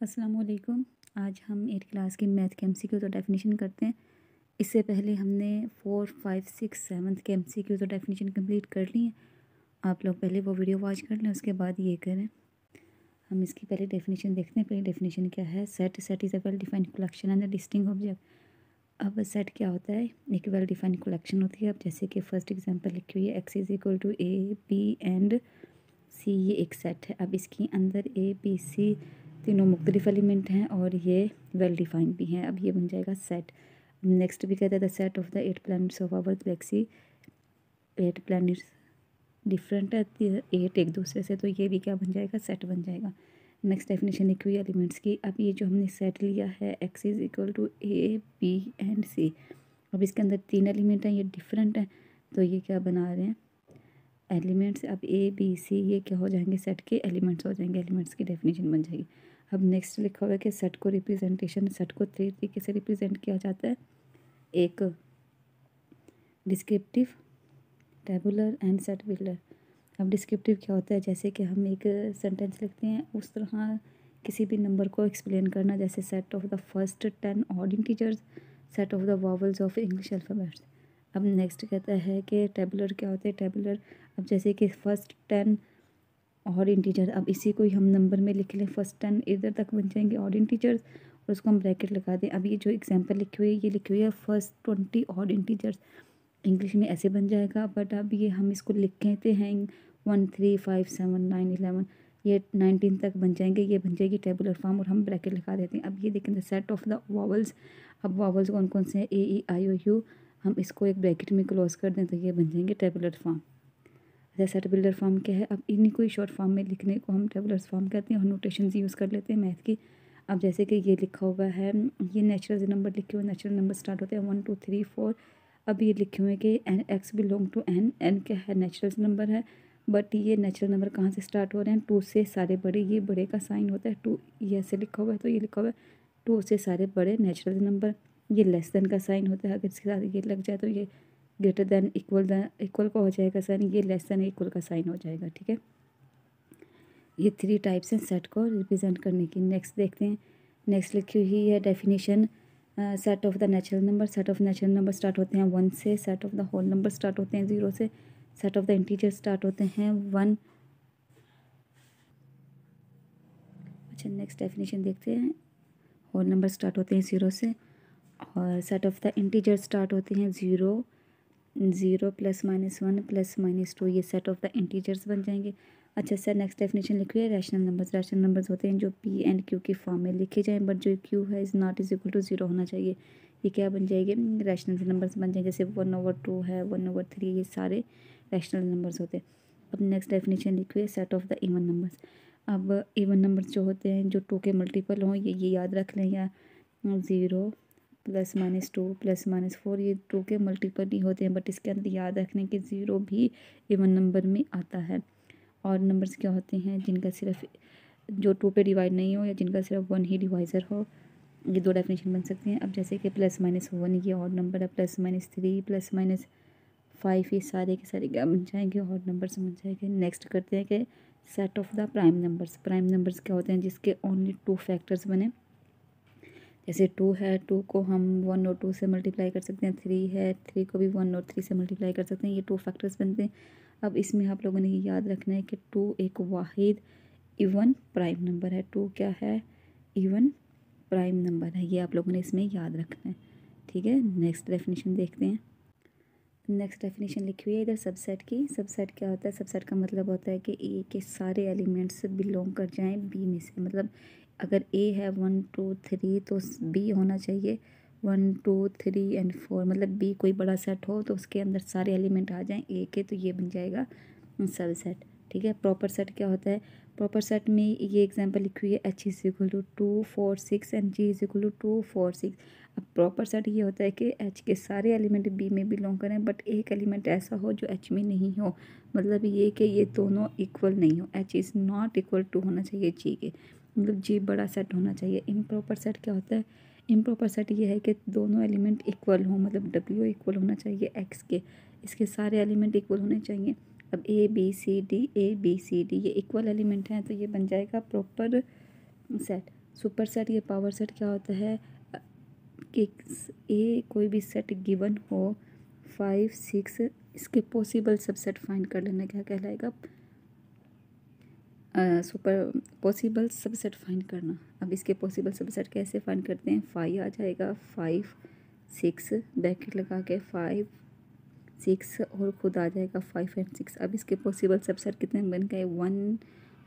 वालेकुम आज हम एट क्लास की मैथ के एम सी क्यू तो डेफिनेशन करते हैं। इससे पहले हमने फोर फाइव सिक्स सेवन्थ के एम सी क्यू तो डेफिनेशन कंप्लीट कर ली है। आप लोग पहले वो वीडियो वॉच कर लें, उसके बाद ये करें। हम इसकी पहले डेफिनेशन देखते हैं। पहले डेफिनेशन क्या है? Set set is a well defined collection and distinct object अब सेट क्या होता है? एक वेल डिफाइंड कलेक्शन होती है। अब जैसे कि फ़र्स्ट एग्जांपल लिखी हुई है X is equal to A B and C ये एक सेट है। अब इसके अंदर ए बी सी तीनों मुख्तलिफ़ एलिमेंट हैं और ये वेल डिफाइंड भी हैं। अब ये बन जाएगा सेट नेक्स्ट भी कहते हैं the set of the eight planets of our galaxy eight planets different है एट एक दूसरे से तो ये भी क्या बन जाएगा? सेट बन जाएगा। नेक्स्ट डेफिनेशन लिखी हुई एलिमेंट्स की। अब ये जो हमने सेट लिया है X is equal to A B and C अब इसके अंदर तीन एलिमेंट हैं, ये डिफरेंट हैं तो ये क्या बना रहे हैं? एलिमेंट्स, अब ए बी सी ये क्या हो जाएँगे? सेट के एलिमेंट्स हो जाएँगे, एलिमेंट्स की डेफिनेशन बन जाएगी। अब नेक्स्ट लिखा हुआ है कि सेट को रिप्रेजेंटेशन सेट को थ्री तरीके से रिप्रेजेंट किया जाता है। एक descriptive tabular and set builder अब डिस्क्रिप्टिव क्या होता है? जैसे कि हम एक सेंटेंस लिखते हैं, उस तरह किसी भी नंबर को एक्सप्लेन करना, जैसे set of the first ten odd integers set of the vowels of English alphabets अब नेक्स्ट कहता है कि टेबुलर क्या होता है? टेबुलर अब जैसे कि फ़र्स्ट टेन और इंटीजर अब इसी को ही हम नंबर में लिख लें। फ़र्स्ट टेन इधर तक बन जाएँगे और इंटीजर्स और उसको हम ब्रैकेट लगा दें। अब ये जो एग्जांपल लिखी हुई है, ये लिखी हुई है फ़र्स्ट ट्वेंटी और इंटीजर्स इंग्लिश में ऐसे बन जाएगा बट अब ये हम इसको लिख कहते हैं। One three five seven nine eleven ये नाइनटीन तक बन जाएँगे, ये बन जाएगी टेबुलर फॉर्म और हम ब्रैकेट लगा देते हैं। अब ये देखें the set of the vowels अब वॉवल्स कौन कौन से हैं? ए ई आई ओ यू हम इसको एक ब्रैकेट में क्लोज कर दें तो ये बन जाएँगे टेबुलर फॉर्म जैसा टेबुलर फॉर्म क्या है? अब इन्हीं को ही शॉर्ट फॉर्म में लिखने को हम टेबुलर फॉर्म कहते हैं और नोटेशन यूज़ कर लेते हैं मैथ की। अब जैसे कि ये लिखा हुआ है, ये नेचुरल नंबर लिखे हुए नेचुरल नंबर स्टार्ट होते हैं वन टू थ्री फोर अब ये लिखे हुए कि N X belong to N N क्या है? नेचुरल नंबर है। बट ये नेचुरल नंबर कहाँ से स्टार्ट हो रहे हैं? टू से सारे बड़े, ये बड़े का साइन होता है। टू ये ऐसे लिखा हुआ है तो ये लिखा हुआ है टू से सारे बड़े नेचुरल नंबर ये लेस देन का साइन होता है, अगर इसके साथ ये लग जाए तो ये ग्रेटर देन इक्वल इक्वल का हो जाएगा साइन ये लेस देन इक्वल का साइन हो जाएगा, ठीक है? ये थ्री टाइप्स हैं सेट को रिप्रेजेंट करने की। नेक्स्ट देखते हैं। नेक्स्ट लिखी हुई है definition set of the natural number set of natural number start होते हैं वन से set of the whole number start होते हैं ज़ीरो से set of the integer start होते हैं वन अच्छा नेक्स्ट डेफिनेशन देखते हैं। होल नंबर स्टार्ट होते हैं ज़ीरो से, और set of the integer start होते हैं zero zero plus minus one plus minus two, ये सेट ऑफ़ द इंटीजर्स बन जाएँगे। अच्छा सर नेक्स्ट डेफिनेशन लिखिए। रैशनल नंबर्स रैशनल नंबर्स होते हैं जो पी एंड क्यू की फॉर्म में लिखे जाएँ बट जो क्यू है is not is equal to zero होना चाहिए। ये क्या बन जाएगी? रैशनल नंबर्स बन जाएँगे, जैसे वन ओवर टू है वन ओवर थ्री ये सारे रैशनल नंबर्स होते हैं। अब नेक्स्ट डेफिनेशन लिखिए set of the even numbers अब इवन नंबर्स जो होते हैं, जो टू के मल्टीपल हों, ये ये याद रख लें, या zero plus minus two, plus minus four, ये टू के मल्टीपल ही होते हैं, बट इसके अंदर याद रखने के ज़ीरो भी इवन नंबर में आता है। और नंबर्स क्या होते हैं, जिनका सिर्फ़ जो टू पे डिवाइड नहीं हो या जिनका सिर्फ़ वन ही डिवाइज़र हो, ये दो डेफिनेशन बन सकते हैं। अब जैसे कि प्लस माइनस वन, ये और नंबर है, plus minus three, plus minus five, ये सारे के सारे क्या बन जाएँगे और नंबर्स बन जाएँगे। नेक्स्ट करते हैं कि set of the prime numbers. Prime numbers क्या होते हैं, जिसके ओनली टू फैक्टर्स बने। जैसे टू है टू को हम वन और टू से मल्टीप्लाई कर सकते हैं थ्री है थ्री को भी वन और थ्री से मल्टीप्लाई कर सकते हैं, ये टू फैक्टर्स बनते हैं। अब इसमें आप लोगों ने याद रखना है कि टू एक वाहिद इवन प्राइम नंबर है। टू क्या है? इवन प्राइम नंबर है, ये आप लोगों ने इसमें याद रखना है। ठीक है नेक्स्ट डेफिनेशन देखते हैं। नेक्स्ट डेफिनेशन लिखी हुई है इधर सबसेट की। सबसेट क्या होता है? सबसेट का मतलब होता है कि ए के सारे एलिमेंट्स बिलोंग कर जाएँ बी में से। मतलब अगर ए है वन टू थ्री तो बी होना चाहिए। One two three and four मतलब बी कोई बड़ा सेट हो तो उसके अंदर सारे एलिमेंट आ जाएँ ए के तो ये बन जाएगा सब सेट ठीक है? प्रॉपर सेट क्या होता है? प्रॉपर सेट में ये एग्जांपल लिखी हुई है H is equal to two four six and G is equal to two four six अब प्रॉपर सेट ये होता है कि एच के सारे एलिमेंट बी में बिलोंग करें बट एक एलिमेंट ऐसा हो जो एच में नहीं हो। मतलब ये कि ये दोनों इक्वल नहीं हो। H is not equal to होना चाहिए जी के। मतलब जी बड़ा सेट होना चाहिए। इम्प्रॉपर सेट क्या होता है? इम्प्रॉपर सेट ये है कि दोनों एलिमेंट इक्वल हों मतलब डब्ल्यू इक्वल होना चाहिए एक्स के। इसके सारे एलिमेंट इक्वल होने चाहिए। अब A B C D A B C D ये इक्वल एलिमेंट हैं तो ये बन जाएगा प्रॉपर सेट सुपर सेट या पावर सेट क्या होता है? कि ए कोई भी सेट गिवन हो फाइव सिक्स इसके पॉसिबल सबसेट फाइंड कर लेना, क्या कहलाएगा? सुपर पॉसिबल सबसेट फाइंड करना. अब इसके पॉसिबल सबसेट कैसे फाइंड करते हैं? फाइव आ जाएगा फाइव सिक्स ब्रैकेट लगा के फाइव सिक्स और खुद आ जाएगा फाइव एंड सिक्स अब इसके पॉसिबल सबसेट कितने बन गए? One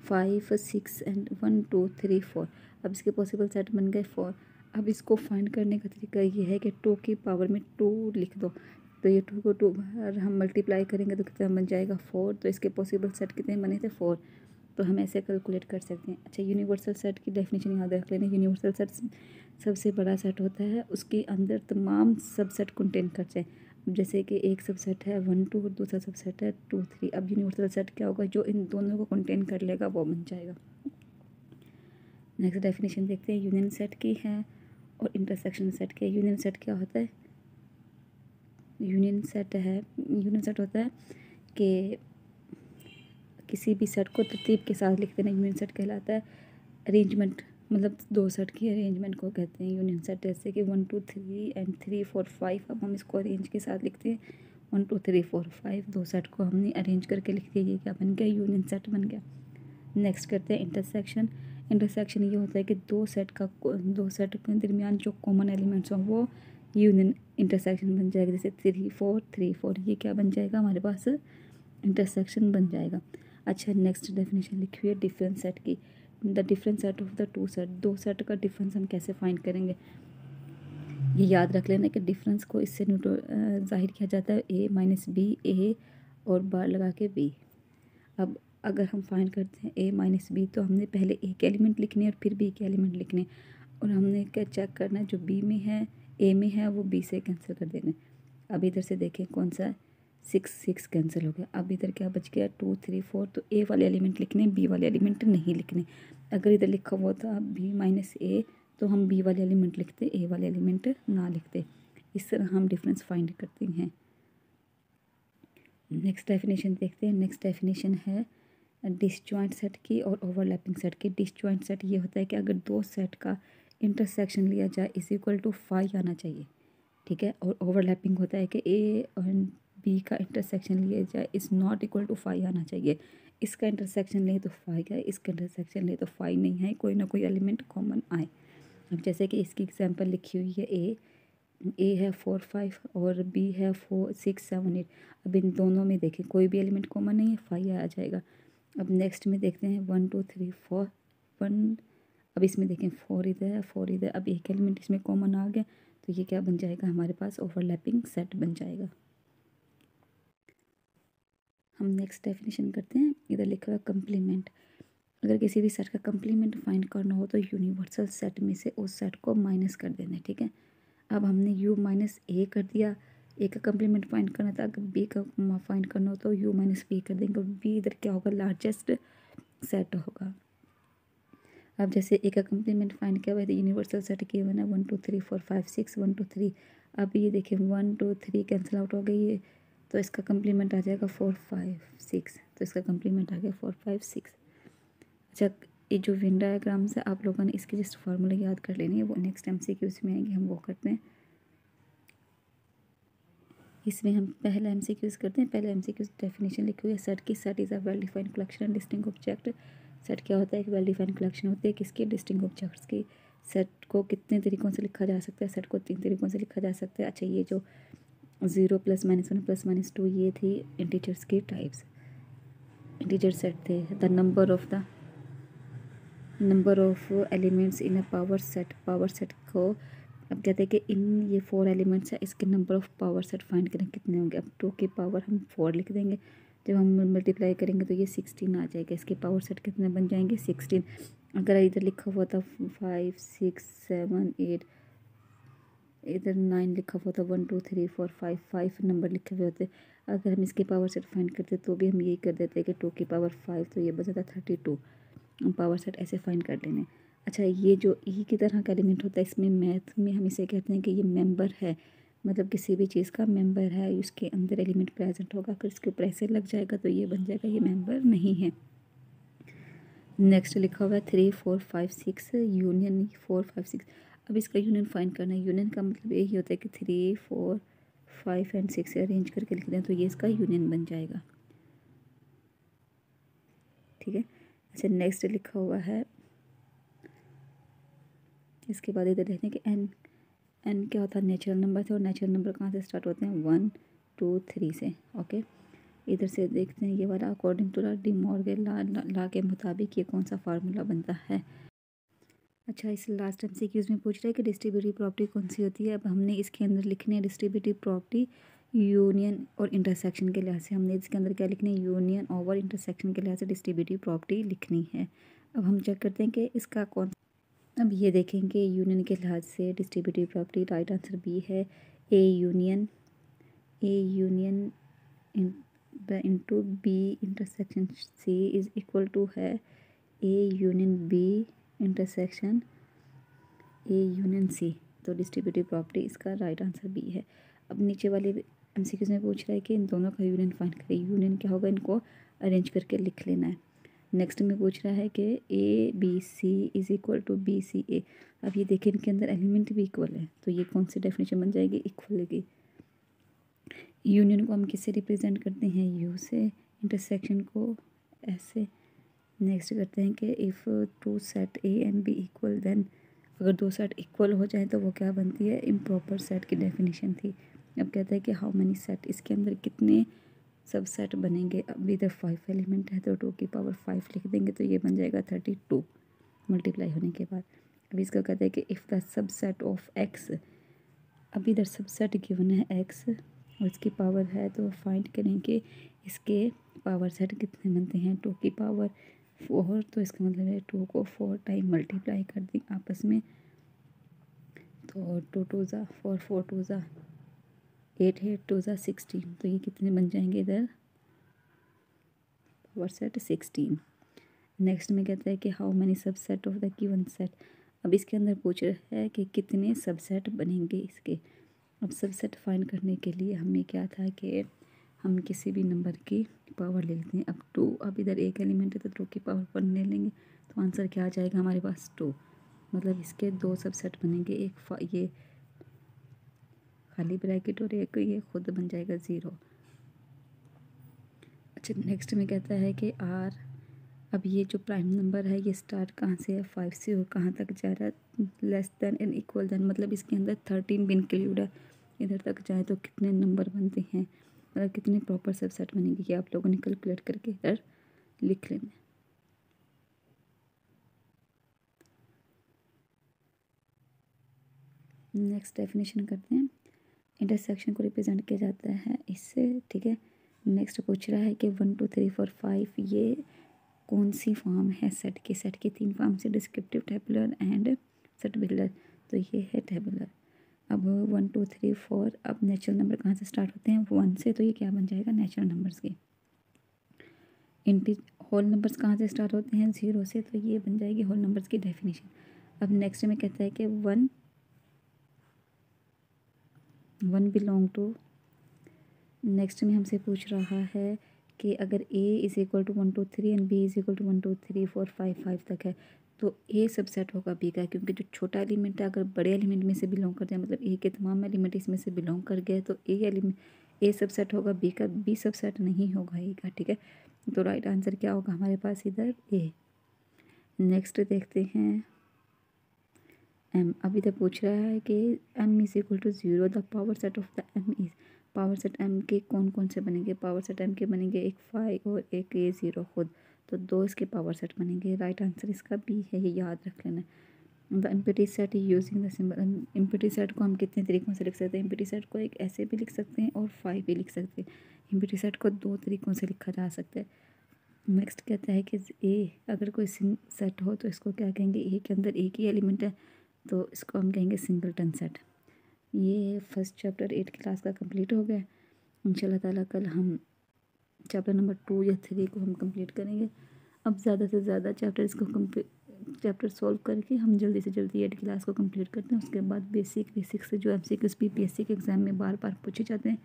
five six and one two three four अब इसके पॉसिबल सेट बन गए फोर अब इसको फाइंड करने का तरीका ये है कि टू की पावर में टू लिख दो। तो ये टू को टू बार हम मल्टीप्लाई करेंगे तो कितना बन जाएगा फोर तो इसके पॉसिबल सेट कितने बने थे? फोर तो हम ऐसे कैलकुलेट कर सकते हैं। अच्छा यूनिवर्सल सेट की डेफिनेशन याद रख लेना। यूनिवर्सल सेट सबसे बड़ा सेट होता है। उसके अंदर तमाम सब सेट कंटेन कर जाए जैसे कि एक सब सेट है वन टू और दूसरा सब सेट है टू थ्री अब यूनिवर्सल सेट क्या होगा? जो इन दोनों को कंटेन कर लेगा, वो बन जाएगा. नेक्स्ट डेफिनेशन देखते हैं. यूनियन सेट की है और इंटरसेक्शन सेट की यूनियन सेट क्या होता है? यूनियन सेट है यूनियन सेट होता है कि किसी भी सेट को तरतीब के साथ लिख देना यूनियन सेट कहलाता है. अरेंजमेंट मतलब दो सेट की अरेंजमेंट को कहते हैं यूनियन सेट जैसे कि one two three and three four five अब हम इसको अरेंज के साथ लिखते हैं। One two three four five दो सेट को हमने अरेंज करके लिख दिया, ये क्या बन गया? यूनियन सेट बन गया। नेक्स्ट करते हैं इंटरसेक्शन इंटरसेक्शन ये होता है कि दो सेट का दो सेट के दरमियान जो कॉमन एलिमेंट्स हों, वो यूनियन इंटरसेक्शन बन जाएगा। जैसे थ्री फोर थ्री फोर ये क्या बन जाएगा? हमारे पास इंटरसेक्शन बन जाएगा। अच्छा नेक्स्ट डेफिनेशन लिखी हुई है डिफरेंस सेट की। The difference set of the two set दो सेट का डिफरेंस हम कैसे फाइंड करेंगे? ये याद रख लेना कि डिफरेंस को इससे न्यूट्रो ज़ाहिर किया जाता है ए माइनस बी ए और बार लगा के बी अब अगर हम फाइंड करते हैं ए माइनस बी तो हमने पहले ए के एलिमेंट लिखने और फिर बी के एलिमेंट लिखने। और हमने क्या चेक करना है? जो बी में है ए में है, वो बी से कैंसिल कर देना अब इधर से देखें कौन सा सिक्स सिक्स कैंसिल हो गया। अब इधर क्या बच गया? टू, थ्री, फोर तो ए वाले एलिमेंट लिखने बी वाले एलिमेंट नहीं लिखने। अगर इधर लिखा हुआ था बी माइनस ए तो हम बी वाले एलिमेंट लिखते ए वाले एलिमेंट ना लिखते। इस तरह हम डिफरेंस फाइंड करते हैं। नेक्स्ट डेफिनेशन देखते हैं। नेक्स्ट डेफिनेशन है डिसजॉइंट सेट की और ओवरलैपिंग सेट की। डिसजॉइंट सेट ये होता है कि अगर दो सेट का इंटरसेक्शन लिया जाए इज़ इक्वल टू फाइव आना चाहिए। ठीक है? और ओवरलैपिंग होता है कि ए बी का इंटरसेक्शन लिया जाए is not equal to five आना चाहिए। इसका इंटरसेक्शन ले तो फाइव है इसका इंटरसेक्शन लें तो फाइव नहीं है, कोई ना कोई एलिमेंट कॉमन आए। अब जैसे कि इसकी एग्जांपल लिखी हुई है ए ए है फोर फाइव और बी है फोर सिक्स सेवन एट अब इन दोनों में देखें, कोई भी एलिमेंट कॉमन नहीं है फाइव आ जाएगा। अब नेक्स्ट में देखते हैं one two three four one अब इसमें देखें फोर इधर है फोर इधर। अब एक एलिमेंट इसमें कॉमन आ गया तो ये क्या बन जाएगा? हमारे पास ओवरलैपिंग सेट बन जाएगा। हम नेक्स्ट डेफिनेशन करते हैं, इधर लिखा हुआ कम्प्लीमेंट अगर किसी भी सेट का कम्प्लीमेंट फाइंड करना हो तो यूनिवर्सल सेट में से उस सेट को माइनस कर देना ठीक है? अब हमने यू माइनस ए कर दिया। ए का कम्प्लीमेंट फाइंड करना था, अगर बी का फाइंड करना हो तो यू माइनस बी कर देंगे। बी इधर क्या होगा? लार्जेस्ट सेट होगा। अब जैसे ए का कम्प्लीमेंट फाइंड किया हुआ है यूनिवर्सल सेट किए हुए ना one two three four five six one two three अब ये देखिए one two three cancel out हो गई है तो इसका कम्प्लीमेंट आ जाएगा फोर फाइव सिक्स तो इसका कम्प्लीमेंट आ गया फोर फाइव सिक्स अच्छा ये जो विन डायग्राम है, आप लोगों ने इसके जस्ट फार्मूला याद कर लेनी है, वो नेक्स्ट एम सी क्यूज़ में आएँगे, हम वो करते हैं। इसमें हम पहला एम सी क्यूज़ करते हैं, पहले एम सी क्यूज़ डेफिनेशन लिखी हुई है सेट की set is a well defined collection and distinct object set क्या होता है? एक वेल डिफाइंड कलेक्शन होती है, किसके? डिस्टिंग ऑब्जेक्ट्स की। सेट को कितने तरीक़ों से लिखा जा सकता है? सेट को तीन तरीक़ों से लिखा जा सकता है। अच्छा ये जो zero plus minus one plus minus two, ये थी इंटीजर्स की टाइप्स इंटीजर सेट थे the number of the number of elements in a power set power set को, अब कहते हैं कि इन ये फोर एलिमेंट्स है, इसके number of power set find करें, कितने होंगे? अब टू की पावर हम फोर लिख देंगे। जब हम मल्टीप्लाई करेंगे तो ये सिक्सटीन आ जाएगा। इसके पावर सेट कितने बन जाएँगे? सिक्सटीन अगर इधर लिखा हुआ था फाइव सिक्स सेवन एट इधर नाइन लिखा हुआ था one two three four five five number लिखे हुए होते। अगर हम इसके पावर सेट फाइंड करते तो भी हम यही कर देते कि टू की पावर फाइव तो ये बचा था थर्टी टू पावर सेट ऐसे फाइंड कर लेने अच्छा ये जो ई e की तरह का एलिमेंट होता है, इसमें मैथ में हम इसे कहते हैं कि ये मेंबर है। मतलब किसी भी चीज़ का मेंबर है, उसके अंदर एलिमेंट प्रेजेंट होगा, अगर इसके ऊपर ऐसे लग जाएगा तो ये बन जाएगा, ये मेंबर नहीं है। नेक्स्ट लिखा हुआ है three four five six union four five six अब इसका यूनियन फाइंड करना है। यूनियन का मतलब यही होता है कि three four five and six arrange करके लिख दें तो ये इसका यूनियन बन जाएगा। ठीक है? अच्छा नेक्स्ट लिखा हुआ है। इसके बाद इधर देखते हैं कि एन एन क्या होता है? नेचुरल नंबर से और नेचुरल नंबर कहाँ से स्टार्ट होते हैं? वन टू थ्री से। ओके इधर से देखते हैं ये वाला according to De Morgan law, law, law के मुताबिक ये कौन सा फार्मूला बनता है? अच्छा इस लास्ट टाइम से में पूछ रहा है कि डिस्ट्रीब्यूटिव प्रॉपर्टी कौन सी होती है? अब हमने इसके अंदर लिखने डिस्ट्रीब्यूटिव प्रॉपर्टी यूनियन और इंटरसेक्शन के लिहाज से। हमने इसके अंदर क्या लिखना है? यूनियन ओवर इंटरसेक्शन के लिहाज से डिस्ट्रीब्यूटिव प्रॉपर्टी लिखनी है। अब हम चेक करते हैं कि इसका कौन अब ये देखेंगे यूनियन के लिहाज से distributive property right answer B है। A union A union into B intersection C is equal to है। A union B intersection A union C तो डिस्ट्रीब्यूटिव प्रॉपर्टी इसका राइट आंसर बी है। अब नीचे वाले एम सी में पूछ रहा है कि इन दोनों का यूनियन फाइंड करें। यूनियन क्या होगा? इनको अरेंज करके लिख लेना है। नेक्स्ट में पूछ रहा है कि A B C is equal to B C A अब ये देखें, इनके अंदर एलिमेंट भी इक्वल है। तो ये कौन सी डेफिनेशन बन जाएगी? इक्वल की यूनियन को हम किससे रिप्रेजेंट करते हैं? यू से। इंटरसेक्शन को ऐसे। नेक्स्ट करते हैं कि if two set A and B equal then अगर दो सेट इक्वल हो जाए तो वो क्या बनती है? इम्प्रॉपर सेट की डेफिनेशन थी। अब कहते हैं कि हाउ मैनी सेट इसके अंदर कितने सब सेट बनेंगे? अब इधर फाइव एलिमेंट है तो टू की पावर फाइव लिख देंगे तो ये बन जाएगा थर्टी टू मल्टीप्लाई होने के बाद। अब इसका कहते हैं कि if the subset of X अब इधर सब सेट गिवन है? एक्स और इसकी पावर है तो फाइंड करें कि इसके पावर सेट कितने बनते हैं? टू की पावर फोर तो इसका मतलब है टू को फोर टाइम मल्टीप्लाई कर दी आपस में। तो टू टू ज़ा, फोर फोर टू ज़ा, एट एट टू ज़ा, सिक्सटीन। तो ये कितने बन जाएँगे इधर? पावर सेट सिक्सटीन नेक्स्ट में कहता है कि how many subset of the given set अब इसके अंदर पूछ रहा है कि कितने सबसेट बनेंगे इसके? अब सबसेट फाइंड करने के लिए हमें क्या था कि हम किसी भी नंबर की पावर ले लेते हैं। अब टू अब इधर एक एलिमेंट है तो टू की पावर वन ले लेंगे। तो आंसर क्या आ जाएगा हमारे पास टू मतलब इसके दो सबसेट बनेंगे। एक ये खाली ब्रैकेट और एक ये खुद बन जाएगा ज़ीरो अच्छा नेक्स्ट में कहता है कि आर अब ये जो प्राइम नंबर है, ये स्टार्ट कहाँ से है? फाइव से और कहाँ तक जा रहा है? Less than and equal than मतलब इसके अंदर थर्टीन भी इंक्लूड है। इधर तक जाए तो कितने नंबर बनते हैं? मतलब कितने प्रॉपर सबसेट बनेंगे ये आप लोगों ने कैलकुलेट करके इधर लिख लेना नेक्स्ट डेफिनेशन करते हैं। इंटरसेक्शन को रिप्रेजेंट किया जाता है इससे, ठीक है? नेक्स्ट पूछ रहा है कि one two three four five ये कौन सी फॉर्म है? सेट की सेट की तीन फॉर्म से descriptive tabular and set builder तो ये है टेबुलर अब वन टू थ्री फोर अब नेचुरल नंबर कहाँ से स्टार्ट होते हैं? वन से तो ये क्या बन जाएगा? नेचुरल नंबर्स के। इंटी होल नंबर्स कहाँ से स्टार्ट होते हैं? ज़ीरो से तो ये बन जाएगी होल नंबर्स की डेफिनेशन अब नेक्स्ट में कहता है कि one one belong to next में हमसे पूछ रहा है कि अगर A is equal to one two three and B is equal to one two three four five five तक है तो ए सबसेट होगा बी का, क्योंकि जो छोटा एलिमेंट है, अगर बड़े एलिमेंट में से बिलोंग कर जाए मतलब ए के तमाम एलिमेंट इसमें से बिलोंग कर गए तो ए एलिमेंट ए सबसेट होगा बी का बी सबसेट नहीं होगा ए का, ठीक है? तो राइट आंसर क्या होगा हमारे पास इधर? ए नेक्स्ट देखते हैं। एम अब इधर पूछ रहा है कि M is equal to zero the power set of the M is power set M के कौन कौन से बनेंगे? पावर सेट एम के बनेंगे एक फाइव और एक ए ज़ीरो खुद। तो दो इसके पावर सेट बनेंगे। राइट आंसर इसका बी है, ये याद रख लेना। The empty set using the symbol empty set को हम कितने तरीक़ों से लिख सकते हैं? इम्पिटी सेट को एक ऐसे भी लिख सकते हैं और फाइव भी लिख सकते हैं। इम्पिटी सेट को दो तरीक़ों से लिखा जा सकता है। नेक्स्ट कहता है कि ए अगर कोई सेट हो तो इसको क्या कहेंगे? ए के अंदर एक ही एलिमेंट है तो इसको हम कहेंगे सिंगलटन सेट ये फ़र्स्ट चैप्टर एट क्लास का कंप्लीट हो गया। इन ताला कल हम चैप्टर नंबर टू या थ्री को हम कंप्लीट करेंगे। अब ज़्यादा से ज़्यादा चैप्टर कंप्लीट चैप्टर सॉल्व करके हम जल्दी से जल्दी एट क्लास को कंप्लीट करते हैं। उसके बाद बेसिक बेसिक से जो M C Qs P S C के एग्ज़ाम में बार बार पूछे जाते हैं,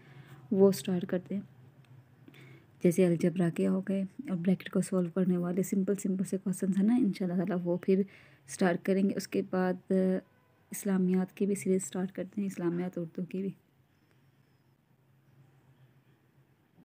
वो स्टार्ट करते हैं। जैसे अलजबरा के हो गए और ब्रैकेट को सॉल्व करने वाले सिंपल सिंपल से क्वेश्चन है ना इन ताला वो फिर स्टार्ट करेंगे। उसके बाद, इस्लामियात की भी सीरीज़ स्टार्ट करते हैं, इस्लामियात उर्दू की भी।